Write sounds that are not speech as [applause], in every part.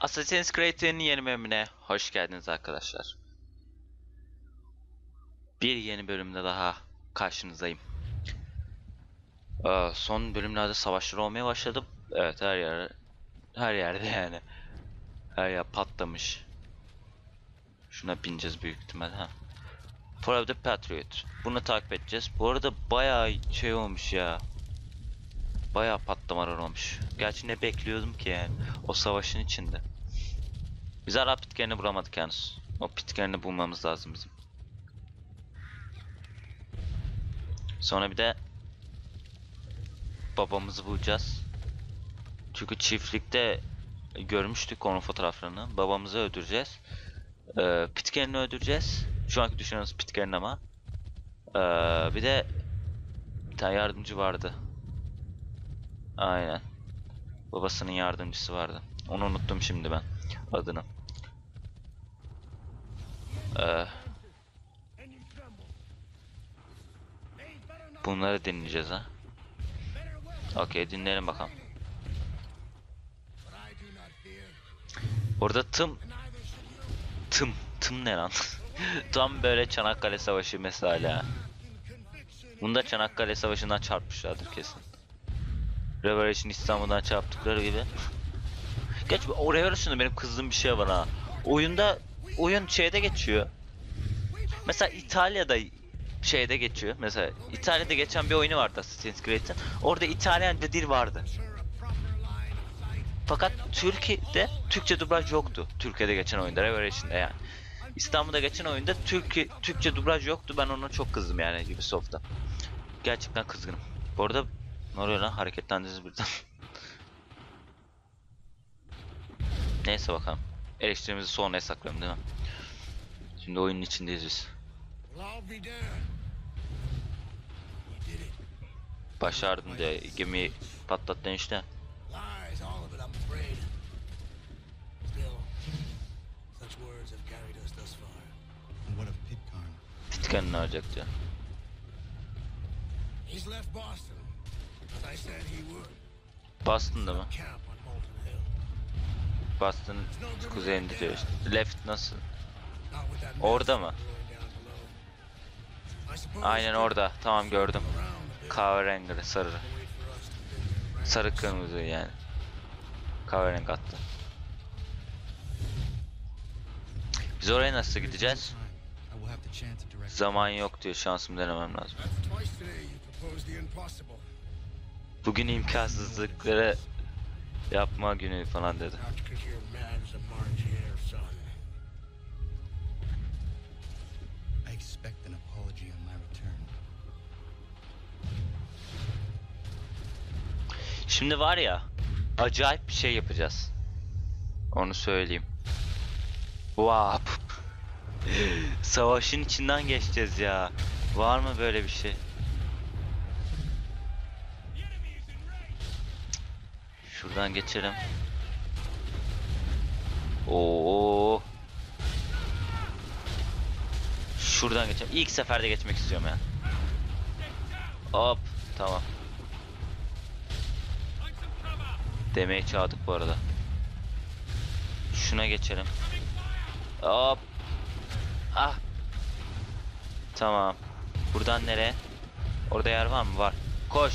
Assassin's Creed'in yeni bölümüne hoş geldiniz arkadaşlar. Bir yeni bölümde daha karşınızdayım. Aa, son bölümlerde savaşlar olmaya başladı. Evet her yer her yerde yani. Her yer patlamış. Şuna bineceğiz büyük ihtimal ha. For the Patriot. Bunu takip edeceğiz. Bu arada bayağı şey olmuş ya. Bayağı patlamalar olmuş. Gerçi ne bekliyordum ki yani. O savaşın içinde. Biz hala pitkerini bulamadık yalnız. O pitkerini bulmamız lazım bizim. Sonra bir de babamızı bulacağız. Çünkü çiftlikte görmüştük onun fotoğraflarını. Babamızı öldüreceğiz. Ee, Pitcairn'i öldüreceğiz. Şu anki düşünüyoruz Pitcairn ama. Ee, bir de bir tane yardımcı vardı. Aynen. Babasının yardımcısı vardı. Onu unuttum şimdi ben. Adını. Ee, bunları dinleyeceğiz ha. Okey dinleyelim bakalım. Orada tım tım tım ne lan? [laughs] Tam böyle Çanakkale Savaşı mesela. Bunda Çanakkale Savaşı'ndan çarpmışlardır kesin. Revelation İstanbul'dan çarptıkları gibi. Geç o Revelation'da benim kızdığım bir şey var ha. Oyunda oyun şeyde geçiyor. Mesela İtalya'da şeyde geçiyor. Mesela İtalya'da geçen bir oyunu vardı Assassin's Creed'in. Orada İtalyanca dil vardı. Fakat Türkiye'de Türkçe dublaj yoktu. Türkiye'de geçen oyunda Revelation'da yani. İstanbul'da geçen oyunda Türk Türkçe dublaj yoktu. Ben ona çok kızdım yani Ubisoft'ta. Gerçekten kızgınım. Bu arada ne oluyor lan? Hareketlendiniz birden. Neyse bakalım. Eleştirimizi sonraya saklayalım değil mi? Şimdi oyunun içindeyiz biz. Başardım diye gemiyi patlattın işte. Pitcairn ne olacak diyor. He's left Boston. Boston'da mı? Boston kuzeyinde diyor işte. Left nasıl? Orada mı? Aynen orada. Tamam gördüm. Kahverengi sarı. Sarı kırmızı yani. Kahverengi attı. Biz oraya nasıl gideceğiz? Zaman yok diyor. Şansımı denemem lazım. Bugün imkansızlıkları yapma günü falan dedi. Şimdi var ya acayip bir şey yapacağız. Onu söyleyeyim. Vap. [laughs] Savaşın içinden geçeceğiz ya. Var mı böyle bir şey? Şuradan geçelim. Oo. Şuradan geçelim. İlk seferde geçmek istiyorum ya. Hop. Tamam. Demeyi çaldık bu arada. Şuna geçelim. Hop. Ah. Tamam. Buradan nereye? Orada yer var mı? Var. Koş.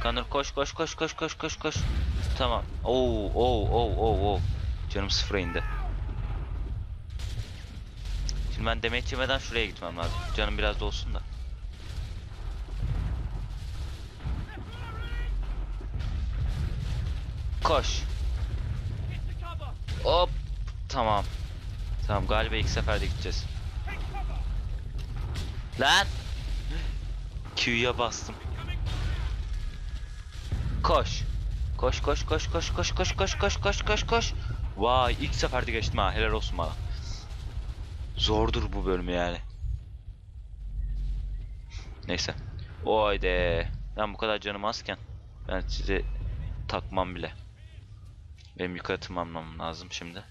Kanır koş koş koş koş koş koş koş. Tamam. Oo oo oo oo oo. Canım sıfıra indi. Şimdi ben demeç yemeden şuraya gitmem lazım. Canım biraz da olsun da. Koş. Hop. Tamam. Tamam galiba ilk seferde gideceğiz. Lan. Q'ya bastım. Koş. Koş koş koş koş koş koş koş koş koş koş koş. Vay ilk seferde geçtim ha helal olsun bana. Zordur bu bölüm yani. Neyse. Oyde. Ben bu kadar canım azken ben sizi takmam bile. Benim yukarı tırmanmam lazım şimdi.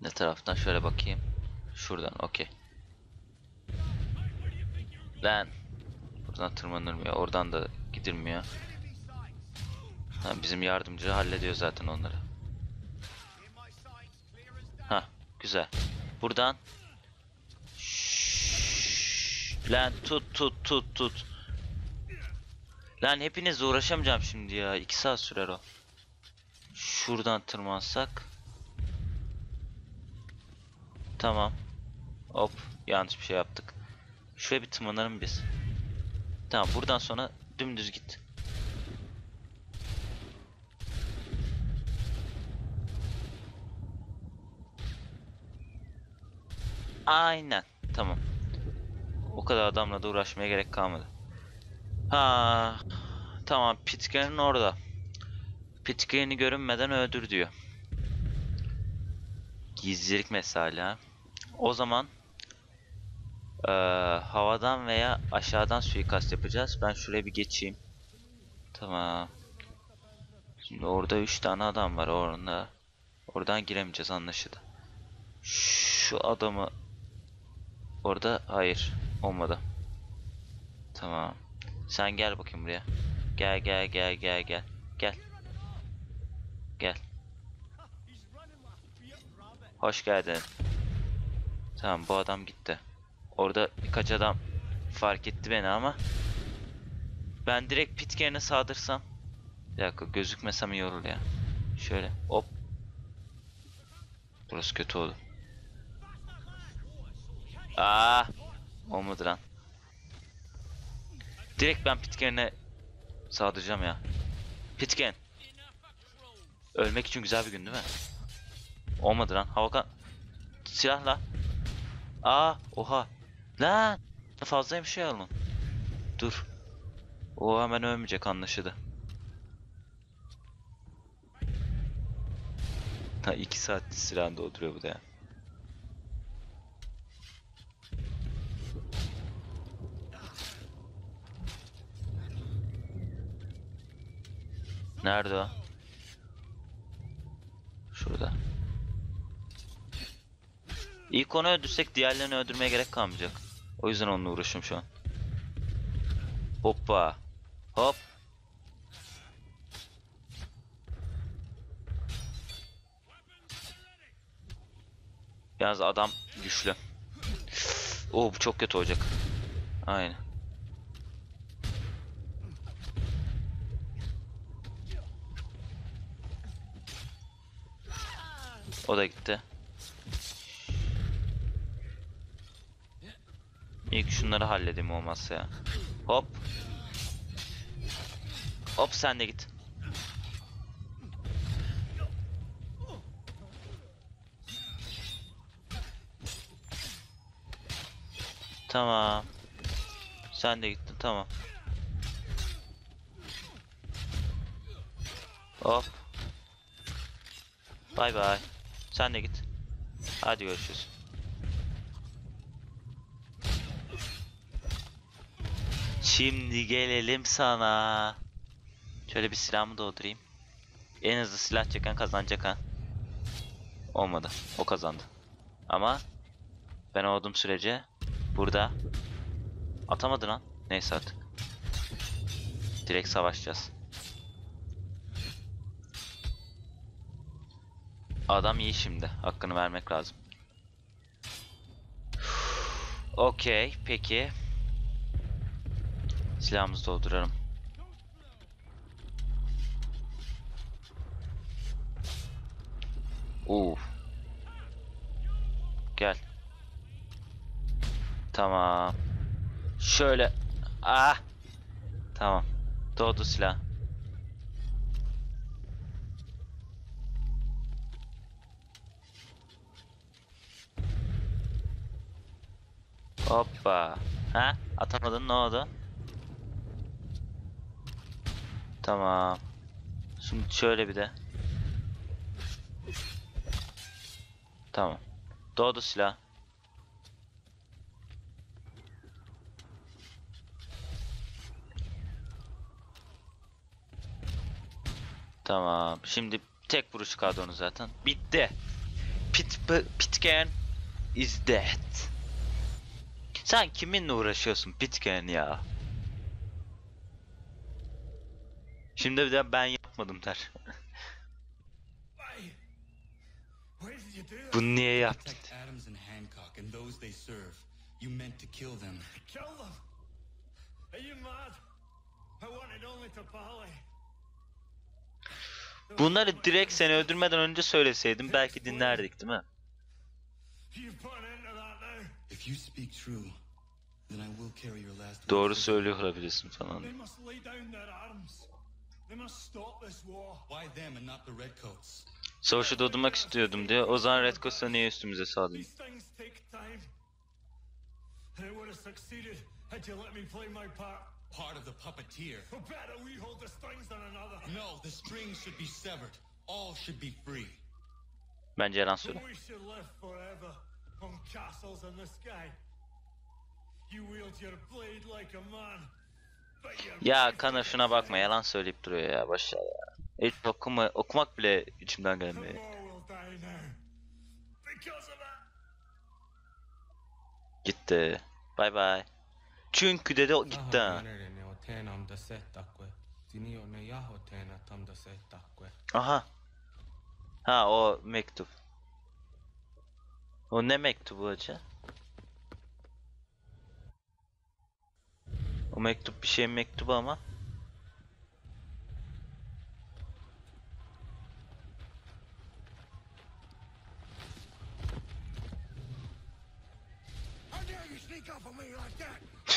Ne taraftan şöyle bakayım. Şuradan okey. Lan. Buradan tırmanılmıyor. Oradan da gidilmiyor. Ha, bizim yardımcı hallediyor zaten onları. Ha, güzel. Buradan Şşş. Lan tut tut tut tut. Lan hepinizle uğraşamayacağım şimdi ya. 2 saat sürer o. Şuradan tırmansak. Tamam. Hop. Yanlış bir şey yaptık. Şuraya bir tırmanalım biz. Tamam buradan sonra dümdüz git. Aynen. Tamam. O kadar adamla da uğraşmaya gerek kalmadı. Ha, tamam. Pitcairn orada. Pitcairn'i görünmeden öldür diyor. Gizlilik mesela. O zaman eee, havadan veya aşağıdan suikast yapacağız. Ben şuraya bir geçeyim. Tamam. Şimdi orada 3 tane adam var orada. Oradan giremeyeceğiz anlaşıldı. Şu adamı orada hayır olmadı. Tamam. Sen gel bakayım buraya. Gel gel gel gel gel. Gel. Gel. Hoş geldin. Tamam bu adam gitti. Orada birkaç adam fark etti beni ama ben direkt Pitcairn'e saldırsam bir dakika gözükmesem iyi olur ya. Şöyle hop. Burası kötü oldu. Aa, olmadı lan. Direkt ben Pitcairn'e saldıracağım ya. Pitcairn. Ölmek için güzel bir gün değil mi? Olmadı lan. Hakan. Silahla. Aa, oha. Lan. Fazlaymış ya oğlum. Dur. O hemen ölmeyecek anlaşıldı. Ha 2 saat silah dolduruyor bu da. Nerede o? Şurada. İlk onu öldürsek diğerlerini öldürmeye gerek kalmayacak. O yüzden onunla uğraşıyorum şu an. Hoppa. Hop. Yalnız adam güçlü. Oo bu çok kötü olacak. Aynen. O da gitti. İlk şunları halledeyim olmazsa ya. Hop. Hop sen de git. Tamam. Sen de gittin tamam. Hop. Bay bay. Sen de git. Hadi görüşürüz. Şimdi gelelim sana. Şöyle bir silahımı doldurayım. En hızlı silah çeken kazanacak ha. Olmadı. O kazandı. Ama ben olduğum sürece burada atamadı lan. Neyse artık. Direkt savaşacağız. Adam iyi şimdi. Hakkını vermek lazım. Okey, peki. Silahımızı dolduralım. Uf. Gel. Tamam. Şöyle. Ah. Tamam. Doğdu silah. Hoppa. Ha? Atamadın ne oldu? Tamam. Şimdi şöyle bir de. Tamam. Doğdu silah. Tamam. Şimdi tek vuruş kaldı zaten. Bitti. Pit Pitcairn is dead. Sen kiminle uğraşıyorsun Pitcairn ya? Şimdi bir de ben yapmadım der. Bunu niye yaptın? Protect Adams and Hancock and those they serve. You meant to kill them. Kill them? Are you mad? I wanted only to parley. Bunları direkt seni öldürmeden önce söyleseydim belki dinlerdik değil mi? Doğru söylüyor olabilirsin falan. Savaşı durdurmak istiyordum diyor. O zaman Red Coast'a niye üstümüze my part. Of the puppeteer. Better we hold the strings than another. No, the strings should be severed. All should be free. Bence yalan söyle. We should live forever on castles in the sky. You wield your blade like a man. Ya Kana şuna bakma yalan söyleyip duruyor ya başla ya. Hiç okuma, okumak bile içimden gelmiyor. Gitti. Bay bay. Çünkü dedi o gitti ha. Aha. Ha o mektup. O ne mektubu hacı? O mektup bir şeyin mektubu ama.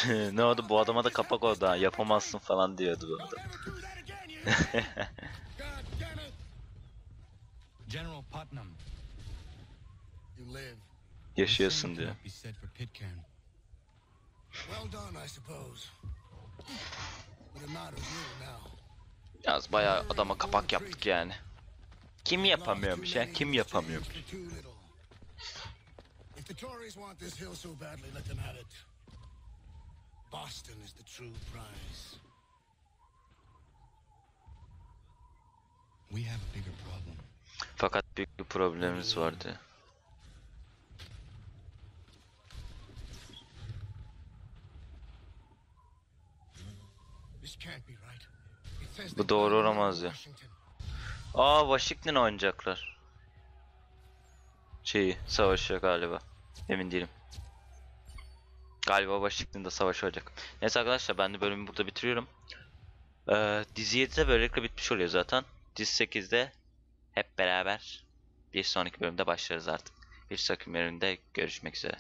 [laughs] Ne oldu bu adama da kapak oldu ha yapamazsın falan diyordu bu [laughs] adam. Yaşıyorsun diyor. cannot be said for Pitcairn. Well done, I suppose. But it matters little now. Yalnız bayağı adama kapak yaptık yani. Kim yapamıyormuş ya? Kim yapamıyormuş? If the Tories want this hill so badly, let them have it. Boston is the true prize. We have a bigger problem. Fakat büyük bir problemimiz vardı. This can't be right. It says Bu doğru olamaz ya. Aa Washington oynayacaklar. Şeyi savaşı galiba. Emin değilim. Galiba Washington'da savaş olacak. Neyse arkadaşlar ben de bölümü burada bitiriyorum. Ee, dizi 7'de böylelikle bitmiş oluyor zaten. Dizi 8'de hep beraber bir sonraki bölümde başlarız artık. Bir sonraki bölümde görüşmek üzere.